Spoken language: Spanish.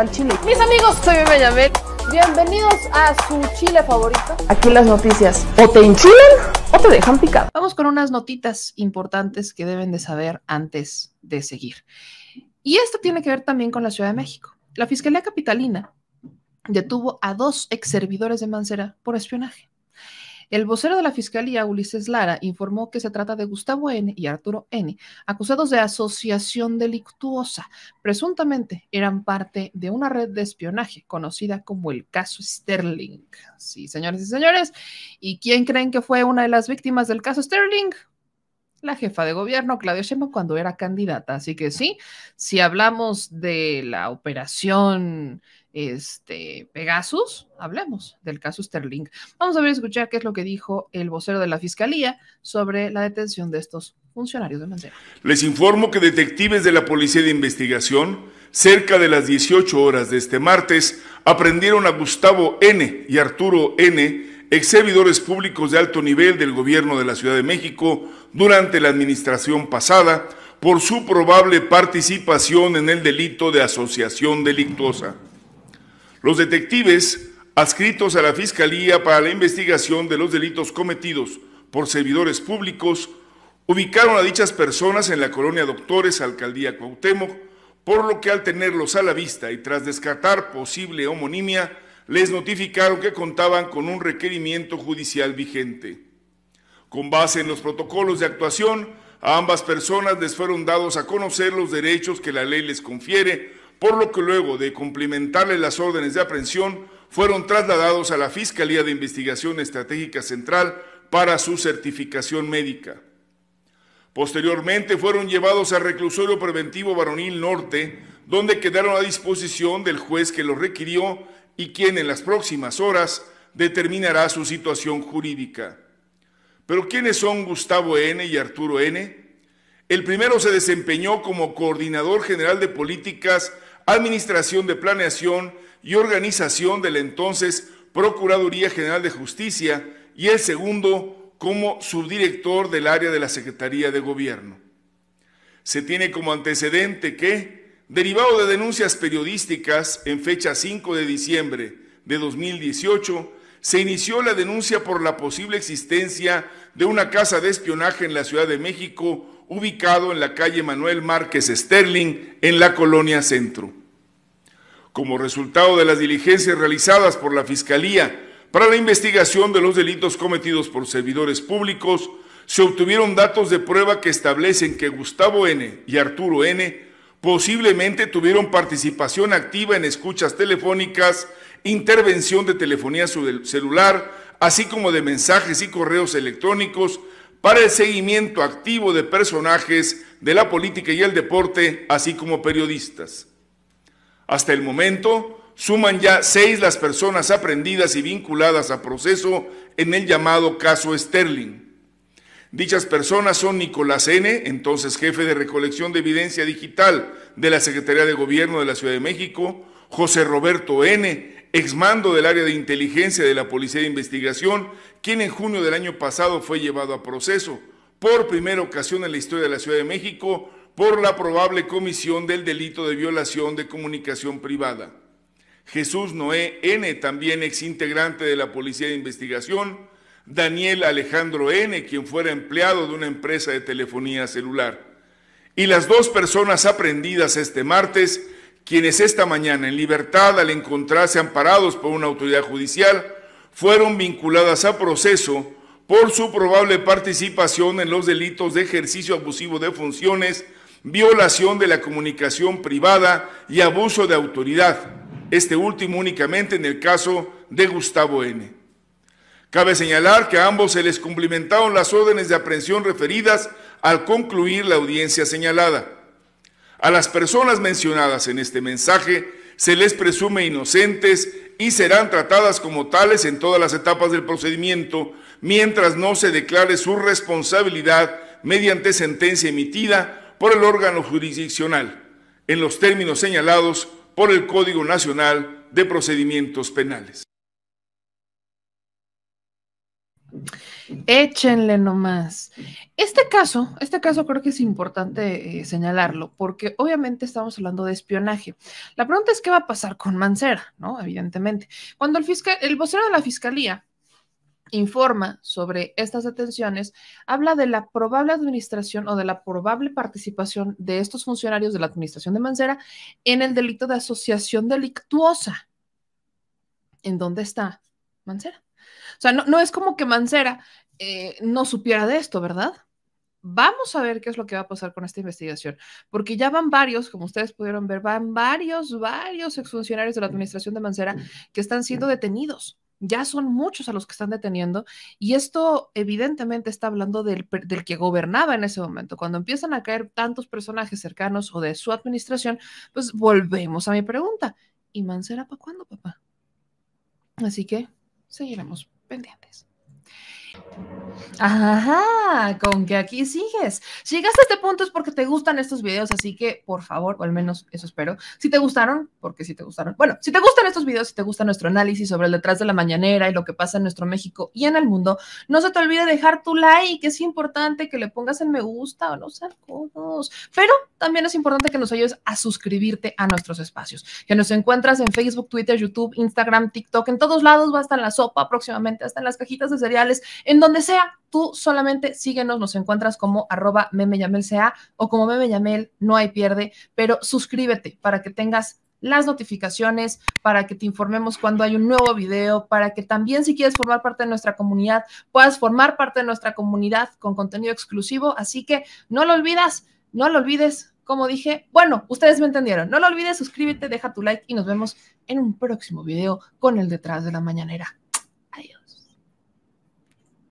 gusta el chile. Mis amigos, soy Benjamín. Bienvenidos a su chile favorito. Aquí las noticias o te enchilan o te dejan picado. Vamos con unas notitas importantes que deben de saber antes de seguir. Y esto tiene que ver también con la Ciudad de México. La Fiscalía Capitalina detuvo a dos ex servidores de Mancera por espionaje. El vocero de la Fiscalía, Ulises Lara, informó que se trata de Gustavo N. y Arturo N., acusados de asociación delictuosa. Presuntamente eran parte de una red de espionaje conocida como el caso Sterling. Sí, señores y señores. ¿Y quién creen que fue una de las víctimas del caso Sterling? La jefa de gobierno, Claudia Sheinbaum, cuando era candidata. Así que sí, si hablamos de la operación este, Pegasus, hablemos del caso Sterling. Vamos a ver, escuchar qué es lo que dijo el vocero de la Fiscalía sobre la detención de estos funcionarios de Mancera. Les informo que detectives de la Policía de Investigación, cerca de las 18 horas de este martes, aprendieron a Gustavo N. y Arturo N., ex servidores públicos de alto nivel del gobierno de la Ciudad de México durante la administración pasada, por su probable participación en el delito de asociación delictuosa. Los detectives adscritos a la Fiscalía para la investigación de los delitos cometidos por servidores públicos ubicaron a dichas personas en la colonia Doctores, Alcaldía Cuauhtémoc, por lo que al tenerlos a la vista y tras descartar posible homonimia, les notificaron que contaban con un requerimiento judicial vigente. Con base en los protocolos de actuación, a ambas personas les fueron dados a conocer los derechos que la ley les confiere por lo que luego de cumplimentarle las órdenes de aprehensión, fueron trasladados a la Fiscalía de Investigación Estratégica Central para su certificación médica. Posteriormente fueron llevados al reclusorio preventivo varonil norte, donde quedaron a disposición del juez que los requirió y quien en las próximas horas determinará su situación jurídica. Pero ¿quiénes son Gustavo N. y Arturo N.? El primero se desempeñó como coordinador general de políticas Administración de Planeación y Organización de la entonces Procuraduría General de Justicia y el segundo como subdirector del área de la Secretaría de Gobierno. Se tiene como antecedente que, derivado de denuncias periodísticas en fecha 5 de diciembre de 2018, se inició la denuncia por la posible existencia de una casa de espionaje en la Ciudad de México ubicado en la calle Manuel Márquez Sterling, en la colonia Centro. Como resultado de las diligencias realizadas por la Fiscalía para la investigación de los delitos cometidos por servidores públicos, se obtuvieron datos de prueba que establecen que Gustavo N. y Arturo N. posiblemente tuvieron participación activa en escuchas telefónicas, intervención de telefonía celular, así como de mensajes y correos electrónicos para el seguimiento activo de personajes de la política y el deporte, así como periodistas. Hasta el momento, suman ya seis las personas aprendidas y vinculadas a proceso en el llamado caso Sterling. Dichas personas son Nicolás N., entonces jefe de recolección de evidencia digital de la Secretaría de Gobierno de la Ciudad de México, José Roberto N., exmando del área de inteligencia de la Policía de Investigación, quien en junio del año pasado fue llevado a proceso, por primera ocasión en la historia de la Ciudad de México, por la probable comisión del delito de violación de comunicación privada. Jesús Noé N., también exintegrante de la Policía de Investigación, Daniel Alejandro N., quien fuera empleado de una empresa de telefonía celular. Y las dos personas aprendidas este martes, quienes esta mañana en libertad al encontrarse amparados por una autoridad judicial, fueron vinculadas a proceso por su probable participación en los delitos de ejercicio abusivo de funciones, violación de la comunicación privada y abuso de autoridad, este último únicamente en el caso de Gustavo N. Cabe señalar que a ambos se les cumplimentaron las órdenes de aprehensión referidas al concluir la audiencia señalada. A las personas mencionadas en este mensaje se les presume inocentes y serán tratadas como tales en todas las etapas del procedimiento mientras no se declare su responsabilidad mediante sentencia emitida por el órgano jurisdiccional, en los términos señalados por el Código Nacional de Procedimientos Penales. Échenle nomás. Este caso, este caso creo que es importante eh, señalarlo, porque obviamente estamos hablando de espionaje. La pregunta es qué va a pasar con Mancera, ¿no? Evidentemente. Cuando el fiscal, el vocero de la fiscalía informa sobre estas detenciones, habla de la probable administración o de la probable participación de estos funcionarios de la administración de Mancera en el delito de asociación delictuosa. ¿En dónde está Mancera? O sea, no, es como que Mancera eh, no supiera de esto, ¿verdad? Vamos a ver qué es lo que va a pasar con esta investigación, porque ya van varios, como ustedes pudieron ver, van varios, varios exfuncionarios de la administración de Mancera que están siendo detenidos. Ya son muchos a los que están deteniendo y esto evidentemente está hablando del, del, que gobernaba en ese momento. Cuando empiezan a caer tantos personajes cercanos o de su administración, pues volvemos a mi pregunta. ¿Y Mancera para cuándo, papá? Así que seguiremos pendientes. Ajá, con que aquí sigues. Si llegaste a este punto es porque te gustan estos videos, así que por favor, o al menos eso espero. Si te gustaron, porque si te gustaron. Bueno, si te gustan estos videos, si te gusta nuestro análisis sobre el detrás de la mañanera y lo que pasa en nuestro México y en el mundo, no se te olvide dejar tu like, es importante que le pongas el me gusta o no sean codos. Pero también es importante que nos ayudes a suscribirte a nuestros espacios, que nos encuentras en Facebook, Twitter, YouTube, Instagram, TikTok, en todos lados, va a estar en la sopa próximamente, hasta en las cajitas de cereales, en donde sea, tú solamente síguenos, nos encuentras como arroba memeyamelca o como memeyamel, no hay pierde, pero suscríbete para que tengas las notificaciones, para que te informemos cuando hay un nuevo video, para que también si quieres formar parte de nuestra comunidad, puedas formar parte de nuestra comunidad con contenido exclusivo. Así que no lo olvidas, no lo olvides, como dije, bueno, ustedes me entendieron. No lo olvides, suscríbete, deja tu like y nos vemos en un próximo video con el detrás de la mañanera.